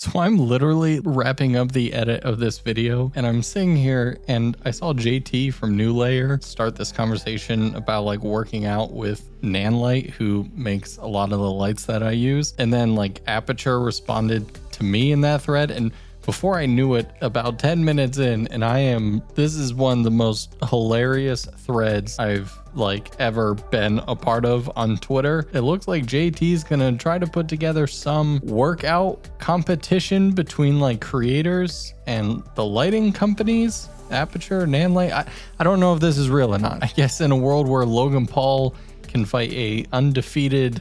So I'm literally wrapping up the edit of this video and I'm sitting here and I saw JT from New Layer start this conversation about like working out with Nanlite who makes a lot of the lights that I use. And then like Aputure responded to me in that thread and before I knew it, about 10 minutes in, and I am, this is one of the most hilarious threads I've like ever been a part of on Twitter. It looks like JT's gonna try to put together some workout competition between like creators and the lighting companies. Aputure, Nanlite. I, I don't know if this is real or not. I guess in a world where Logan Paul can fight a undefeated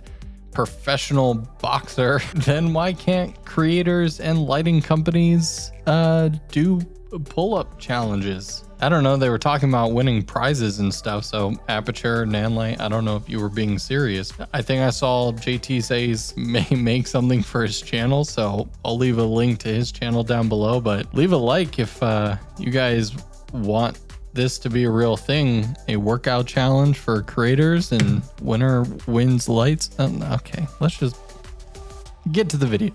professional boxer, then why can't creators and lighting companies uh, do pull up challenges? I don't know. They were talking about winning prizes and stuff. So Aputure, Nanlite, I don't know if you were being serious. I think I saw JT say he's may make something for his channel. So I'll leave a link to his channel down below. But leave a like if uh, you guys want this to be a real thing, a workout challenge for creators and winner wins lights. Um, okay, let's just get to the video.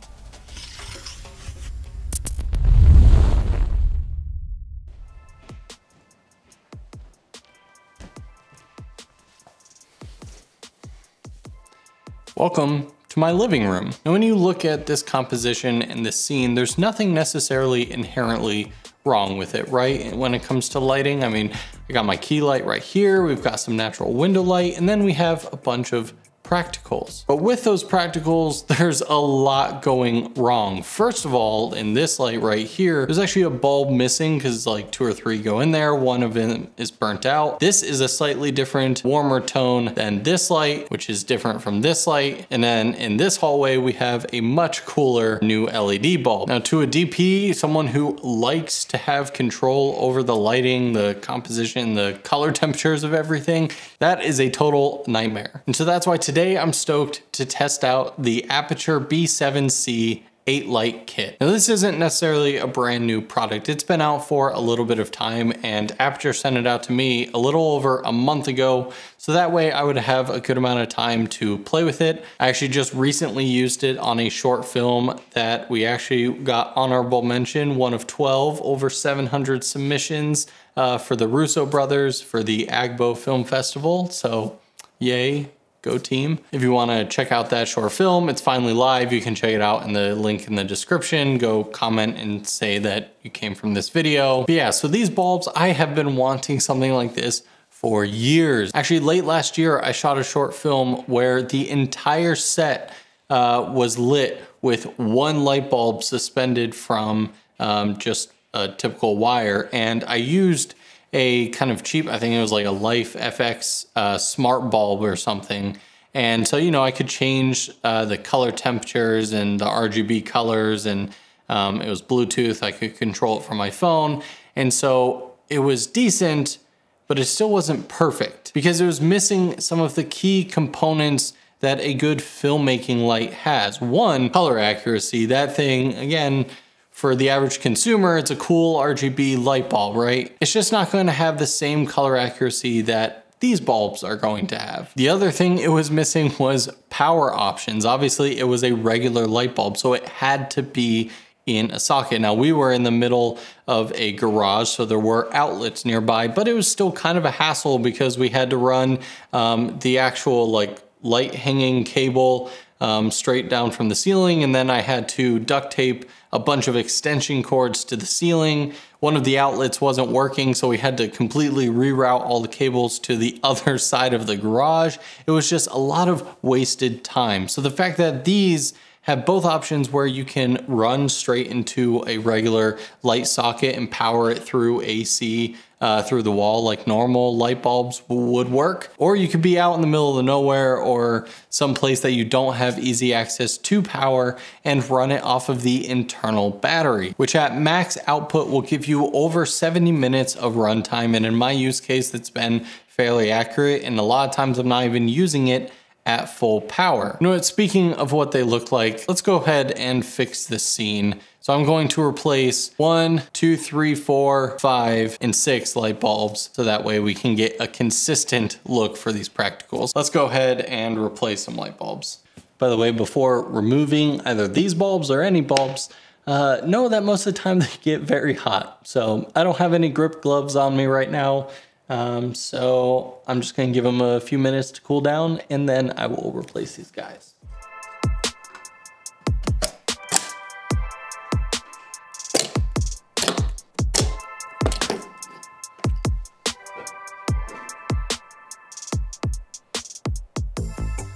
Welcome to my living room. Now when you look at this composition and this scene, there's nothing necessarily inherently wrong with it, right? When it comes to lighting, I mean, I got my key light right here, we've got some natural window light, and then we have a bunch of practicals. But with those practicals, there's a lot going wrong. First of all, in this light right here, there's actually a bulb missing because like two or three go in there. One of them is burnt out. This is a slightly different, warmer tone than this light, which is different from this light. And then in this hallway, we have a much cooler new LED bulb. Now to a DP, someone who likes to have control over the lighting, the composition, the color temperatures of everything, that is a total nightmare. And so that's why today Today I'm stoked to test out the Aputure B7C 8 light kit. Now this isn't necessarily a brand new product. It's been out for a little bit of time and Aputure sent it out to me a little over a month ago. So that way I would have a good amount of time to play with it. I actually just recently used it on a short film that we actually got honorable mention, one of 12, over 700 submissions uh, for the Russo brothers for the Agbo Film Festival. So yay, Go team. If you want to check out that short film, it's finally live. You can check it out in the link in the description. Go comment and say that you came from this video. But yeah, so these bulbs, I have been wanting something like this for years. Actually, late last year, I shot a short film where the entire set uh, was lit with one light bulb suspended from um, just a typical wire. And I used a kind of cheap, I think it was like a LIFX uh, smart bulb or something. And so, you know, I could change uh, the color temperatures and the RGB colors and um, it was Bluetooth. I could control it from my phone. And so it was decent, but it still wasn't perfect because it was missing some of the key components that a good filmmaking light has. One, color accuracy. That thing, again, for the average consumer, it's a cool RGB light bulb, right? It's just not going to have the same color accuracy that these bulbs are going to have. The other thing it was missing was power options. Obviously, it was a regular light bulb, so it had to be in a socket. Now we were in the middle of a garage, so there were outlets nearby, but it was still kind of a hassle because we had to run um, the actual like light hanging cable um, straight down from the ceiling. And then I had to duct tape a bunch of extension cords to the ceiling. One of the outlets wasn't working, so we had to completely reroute all the cables to the other side of the garage. It was just a lot of wasted time. So the fact that these have both options where you can run straight into a regular light socket and power it through AC uh, through the wall like normal light bulbs would work. Or you could be out in the middle of nowhere or someplace that you don't have easy access to power and run it off of the internal battery, which at max output will give you over 70 minutes of runtime. And in my use case, that's been fairly accurate. And a lot of times I'm not even using it at full power. You know what, speaking of what they look like, let's go ahead and fix this scene. So I'm going to replace one, two, three, four, five, and six light bulbs. So that way we can get a consistent look for these practicals. Let's go ahead and replace some light bulbs. By the way, before removing either these bulbs or any bulbs, uh, know that most of the time they get very hot. So I don't have any grip gloves on me right now. Um, so I'm just gonna give them a few minutes to cool down and then I will replace these guys.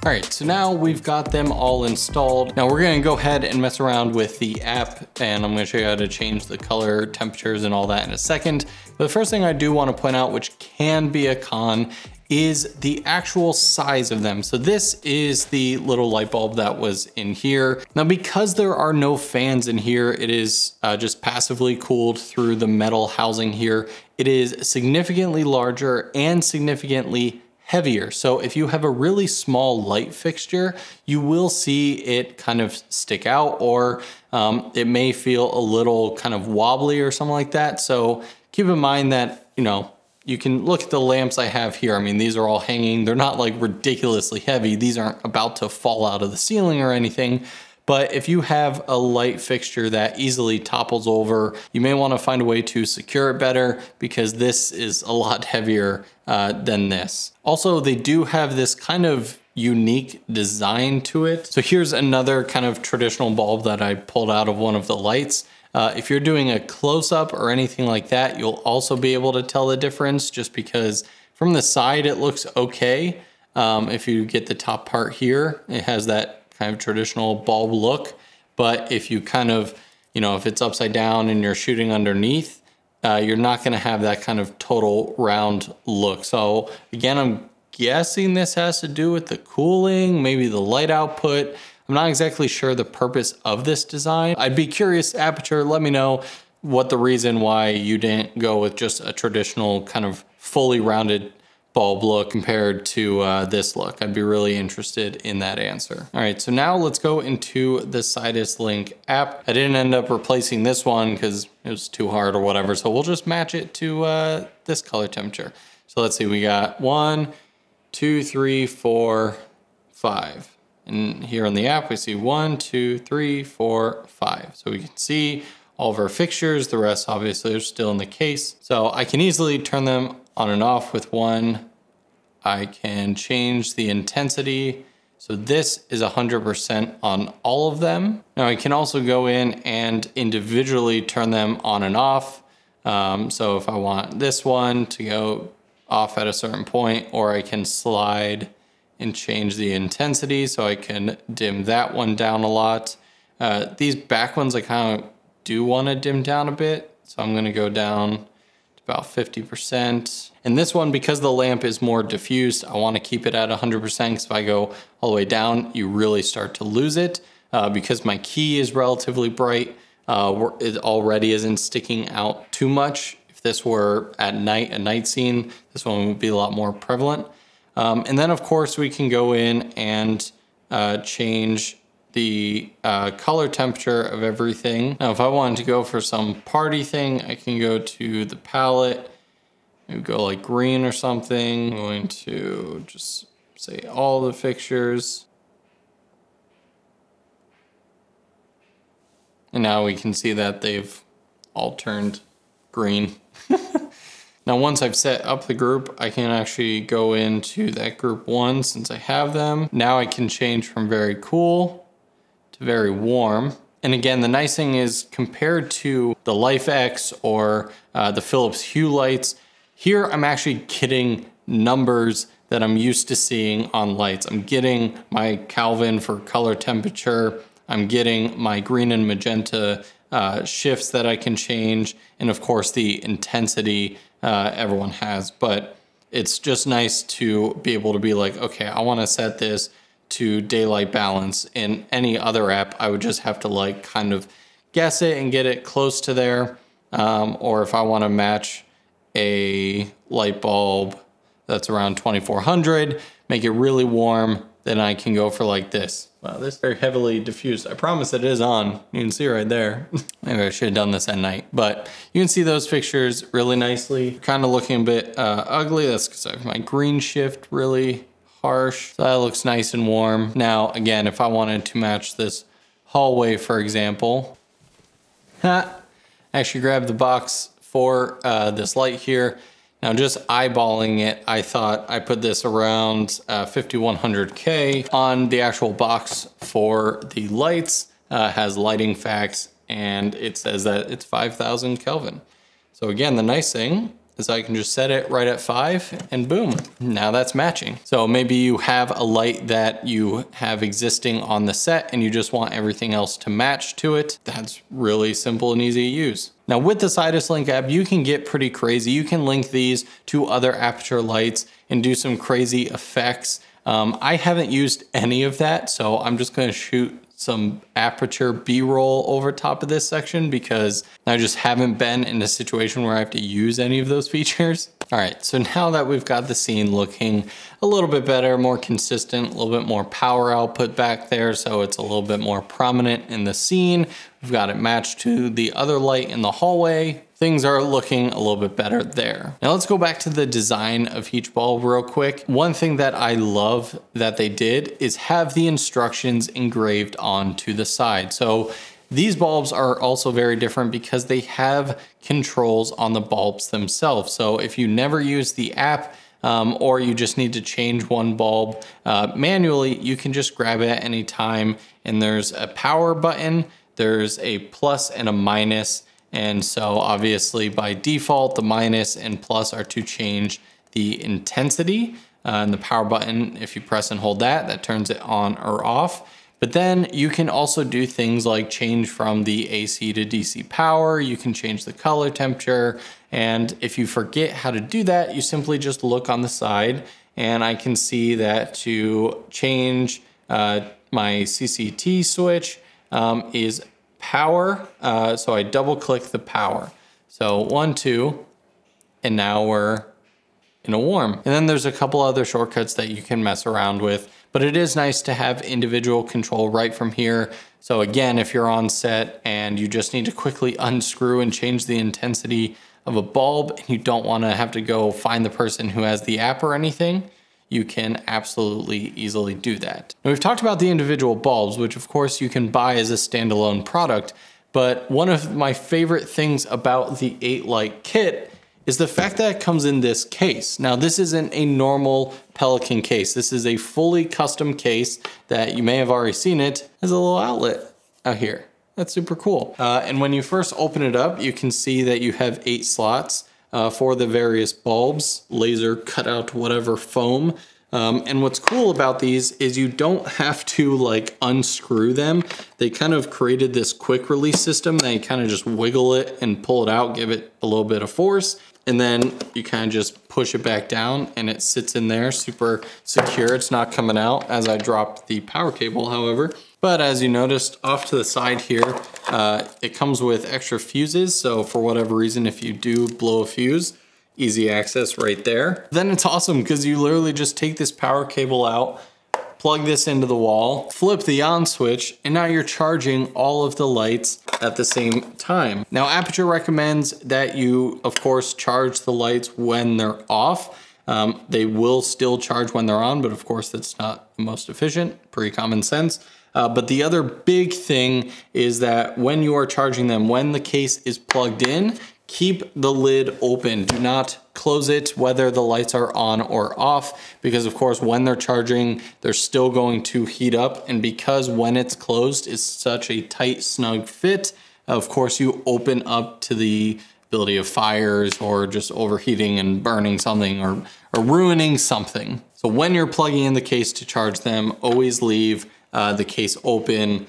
All right, so now we've got them all installed. Now we're gonna go ahead and mess around with the app and I'm gonna show you how to change the color, temperatures and all that in a second. But the first thing I do wanna point out, which can be a con, is the actual size of them. So this is the little light bulb that was in here. Now because there are no fans in here, it is uh, just passively cooled through the metal housing here. It is significantly larger and significantly heavier. So if you have a really small light fixture, you will see it kind of stick out or um, it may feel a little kind of wobbly or something like that. So keep in mind that, you know, you can look at the lamps I have here. I mean, these are all hanging. They're not like ridiculously heavy. These aren't about to fall out of the ceiling or anything. But if you have a light fixture that easily topples over, you may want to find a way to secure it better because this is a lot heavier uh, than this. Also, they do have this kind of unique design to it. So here's another kind of traditional bulb that I pulled out of one of the lights. Uh, if you're doing a close-up or anything like that, you'll also be able to tell the difference just because from the side it looks okay. Um, if you get the top part here, it has that kind of traditional bulb look. But if you kind of, you know, if it's upside down and you're shooting underneath, uh, you're not going to have that kind of total round look. So again, I'm guessing this has to do with the cooling, maybe the light output. I'm not exactly sure the purpose of this design. I'd be curious, Aputure, let me know what the reason why you didn't go with just a traditional kind of fully rounded bulb look compared to uh, this look. I'd be really interested in that answer. All right, so now let's go into the Sidus Link app. I didn't end up replacing this one because it was too hard or whatever, so we'll just match it to uh, this color temperature. So let's see, we got one, two, three, four, five. And here on the app, we see one, two, three, four, five. So we can see all of our fixtures. The rest obviously are still in the case. So I can easily turn them on and off with one I can change the intensity. So this is 100% on all of them. Now I can also go in and individually turn them on and off. Um, so if I want this one to go off at a certain point, or I can slide and change the intensity so I can dim that one down a lot. Uh, these back ones I kind of do want to dim down a bit. So I'm going to go down about 50%. And this one, because the lamp is more diffused, I wanna keep it at 100% because if I go all the way down, you really start to lose it. Uh, because my key is relatively bright, uh, it already isn't sticking out too much. If this were at night, a night scene, this one would be a lot more prevalent. Um, and then of course we can go in and uh, change the uh, color temperature of everything. Now, if I wanted to go for some party thing, I can go to the palette, maybe go like green or something. I'm going to just say all the fixtures. And now we can see that they've all turned green. now, once I've set up the group, I can actually go into that group one since I have them. Now I can change from very cool very warm. And again, the nice thing is compared to the LIFX or uh, the Philips Hue lights, here I'm actually getting numbers that I'm used to seeing on lights. I'm getting my Kelvin for color temperature. I'm getting my green and magenta uh, shifts that I can change. And of course the intensity uh, everyone has, but it's just nice to be able to be like, okay, I wanna set this to daylight balance. In any other app, I would just have to like kind of guess it and get it close to there. Um, or if I want to match a light bulb that's around 2400, make it really warm, then I can go for like this. Wow, this is very heavily diffused. I promise it is on. You can see right there. Maybe I should have done this at night, but you can see those fixtures really nicely. Kind of looking a bit uh, ugly. That's because I have my green shift really harsh. So that looks nice and warm. Now, again, if I wanted to match this hallway, for example, Ha! Actually grabbed the box for uh, this light here. Now just eyeballing it, I thought I put this around uh, 5100K on the actual box for the lights, uh, has lighting facts, and it says that it's 5000 Kelvin. So again, the nice thing is I can just set it right at five and boom, now that's matching. So maybe you have a light that you have existing on the set and you just want everything else to match to it. That's really simple and easy to use. Now with the Sidus Link app, you can get pretty crazy. You can link these to other Aputure lights and do some crazy effects. Um, I haven't used any of that, so I'm just gonna shoot some Aputure b-roll over top of this section because I just haven't been in a situation where I have to use any of those features. All right, so now that we've got the scene looking a little bit better, more consistent, a little bit more power output back there, so it's a little bit more prominent in the scene. We've got it matched to the other light in the hallway things are looking a little bit better there. Now let's go back to the design of each bulb real quick. One thing that I love that they did is have the instructions engraved onto the side. So these bulbs are also very different because they have controls on the bulbs themselves. So if you never use the app, um, or you just need to change one bulb uh, manually, you can just grab it at any time. And there's a power button, there's a plus and a minus, and so obviously by default, the minus and plus are to change the intensity. Uh, and the power button, if you press and hold that, that turns it on or off. But then you can also do things like change from the AC to DC power. You can change the color temperature. And if you forget how to do that, you simply just look on the side and I can see that to change uh, my CCT switch um, is power. Uh, so I double click the power. So one, two, and now we're in a warm. And then there's a couple other shortcuts that you can mess around with, but it is nice to have individual control right from here. So again, if you're on set and you just need to quickly unscrew and change the intensity of a bulb and you don't wanna have to go find the person who has the app or anything, you can absolutely easily do that. Now we've talked about the individual bulbs, which of course you can buy as a standalone product, but one of my favorite things about the 8 light kit is the fact that it comes in this case. Now this isn't a normal Pelican case. This is a fully custom case that you may have already seen it as a little outlet out here. That's super cool. Uh, and when you first open it up, you can see that you have eight slots uh, for the various bulbs, laser cut out whatever foam. Um, and what's cool about these is you don't have to like unscrew them. They kind of created this quick release system They kind of just wiggle it and pull it out, give it a little bit of force. And then you kind of just push it back down and it sits in there super secure. It's not coming out as I dropped the power cable, however. But as you noticed off to the side here, uh, it comes with extra fuses. So for whatever reason, if you do blow a fuse, easy access right there. Then it's awesome because you literally just take this power cable out, plug this into the wall, flip the on switch, and now you're charging all of the lights at the same time. Now Aputure recommends that you, of course, charge the lights when they're off. Um, they will still charge when they're on, but of course that's not the most efficient, pretty common sense. Uh, but the other big thing is that when you are charging them, when the case is plugged in, keep the lid open. Do not close it whether the lights are on or off because of course when they're charging they're still going to heat up and because when it's closed it's such a tight snug fit of course you open up to the ability of fires or just overheating and burning something or, or ruining something. So when you're plugging in the case to charge them always leave uh, the case open.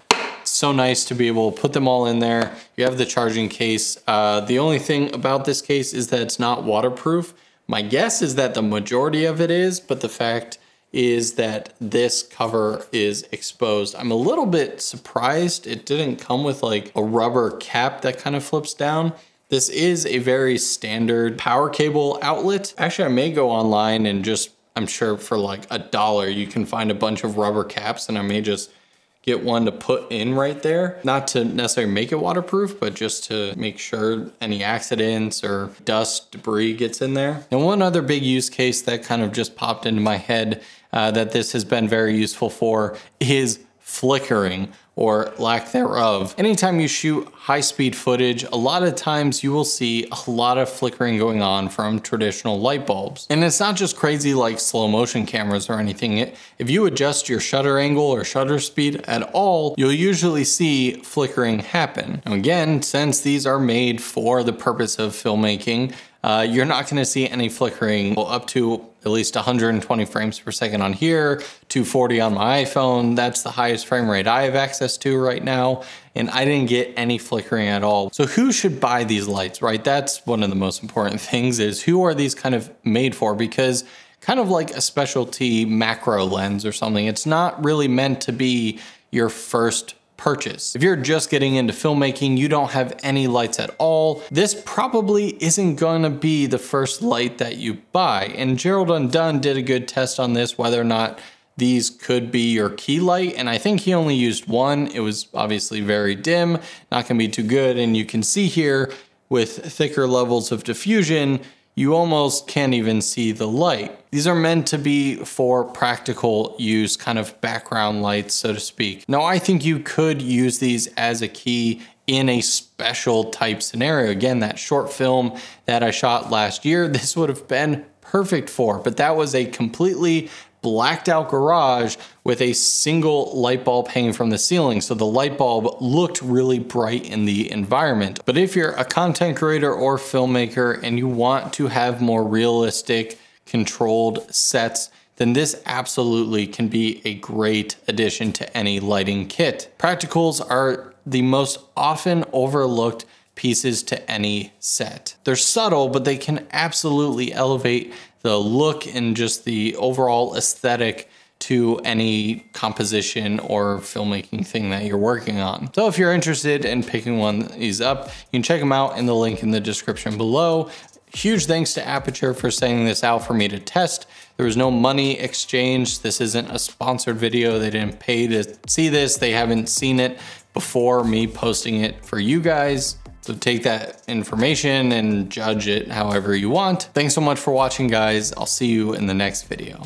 So nice to be able to put them all in there. You have the charging case. Uh, the only thing about this case is that it's not waterproof. My guess is that the majority of it is, but the fact is that this cover is exposed. I'm a little bit surprised it didn't come with like a rubber cap that kind of flips down. This is a very standard power cable outlet. Actually, I may go online and just I'm sure for like a dollar, you can find a bunch of rubber caps and I may just get one to put in right there. Not to necessarily make it waterproof, but just to make sure any accidents or dust, debris gets in there. And one other big use case that kind of just popped into my head uh, that this has been very useful for is flickering or lack thereof. Anytime you shoot high speed footage, a lot of times you will see a lot of flickering going on from traditional light bulbs. And it's not just crazy like slow motion cameras or anything. If you adjust your shutter angle or shutter speed at all, you'll usually see flickering happen. Now again, since these are made for the purpose of filmmaking, uh, you're not gonna see any flickering well, up to at least 120 frames per second on here, 240 on my iPhone. That's the highest frame rate I have access to right now. And I didn't get any flickering at all. So who should buy these lights, right? That's one of the most important things is who are these kind of made for? Because kind of like a specialty macro lens or something, it's not really meant to be your first purchase. If you're just getting into filmmaking, you don't have any lights at all, this probably isn't gonna be the first light that you buy. And Gerald Undone did a good test on this, whether or not these could be your key light. And I think he only used one. It was obviously very dim, not gonna be too good. And you can see here with thicker levels of diffusion, you almost can't even see the light. These are meant to be for practical use, kind of background lights, so to speak. Now, I think you could use these as a key in a special type scenario. Again, that short film that I shot last year, this would have been perfect for, but that was a completely blacked out garage with a single light bulb hanging from the ceiling. So the light bulb looked really bright in the environment. But if you're a content creator or filmmaker and you want to have more realistic controlled sets, then this absolutely can be a great addition to any lighting kit. Practicals are the most often overlooked pieces to any set. They're subtle, but they can absolutely elevate the look and just the overall aesthetic to any composition or filmmaking thing that you're working on. So if you're interested in picking one of these up, you can check them out in the link in the description below. Huge thanks to Aputure for sending this out for me to test. There was no money exchange. This isn't a sponsored video. They didn't pay to see this. They haven't seen it before me posting it for you guys. So take that information and judge it however you want. Thanks so much for watching guys. I'll see you in the next video.